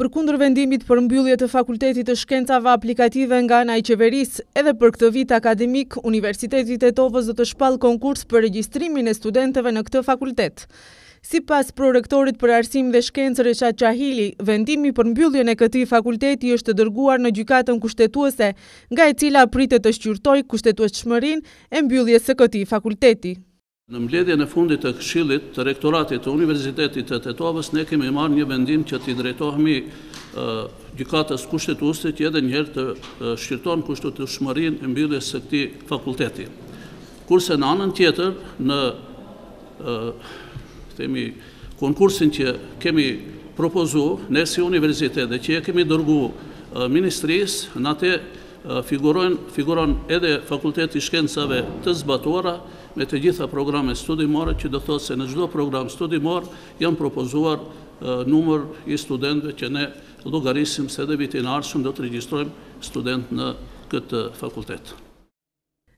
Përkundër vendimit për mbyllje të Fakultetit të Shkencave Aplikative nga ana e qeverisë, edhe për këtë vit akademik, Universiteti i Tetovës do të shpallë konkurs për regjistrimin e studentëve në këtë fakultet. Sipas prorektorit për Arsim dhe Shkencë Reshat Qahili, vendimi për mbylljen e këtij fakulteti është dërguar në Gjykatën Kushtetuese, nga e cila pritet të shqyrtojë kushtetueshmërinë e mbylljes së këtij fakulteti. Në mbledhjen e fundit të Këshillit të Rektoratit të Universitetit të Tetovës ne kemi marrë një vendim që t'i drejtohemi Gjykatës Kushtetuese që edhe një herë të shqyrton kushtetueshmërinë e mbylljes së këtij fakulteti. Kurse në anën tjetër në themi konkursin që kemi propozu ne si universitet dhe që e kemi dërgu ministrisë, në te figuron edhe Fakulteti i Shkencave të Zbatuara, me të gjitha programet studimore, që do thotë se në çdo program studimor janë propozuar numër i studentëve që ne llogarisim se dhe vitin e ardhshëm do të regjistrojmë student në këtë fakultet.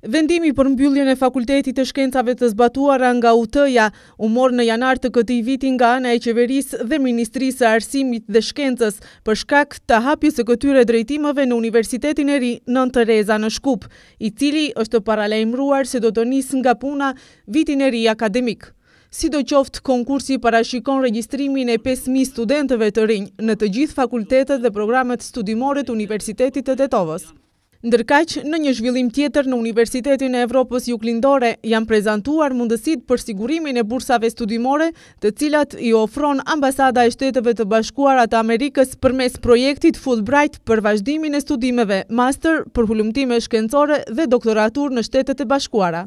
Vendimi për mbylljen e Fakultetit të Shkencave të Zbatuara nga UT-ja u mor në janar të këtij viti nga ana e qeverisë dhe Ministrisë së Arsimit dhe Shkencës për shkak të hapjes së këtyre drejtimeve në Universitetin e ri Nënë Tereza në Shkup, i cili është paralajmëruar se do të nisë nga puna vitin e ri akademik. Sidoqoftë, konkursi parashikon regjistrimin e pesë mijë studentëve të rinj në të gjithë fakultetet dhe programet studimore të Universitetit të Tetovës. Ndërkaq, në një zhvillim tjetër në Universitetin e Evropës Juglindore janë prezantuar mundësitë për sigurimin e bursave studimore të cilat i ofron Ambasada e Shteteve të Bashkuara të Amerikës përmes projektit Fulbright për vazhdimin e studimeve master për hulumtime shkencore dhe doktoraturë në Shtetet e Bashkuara.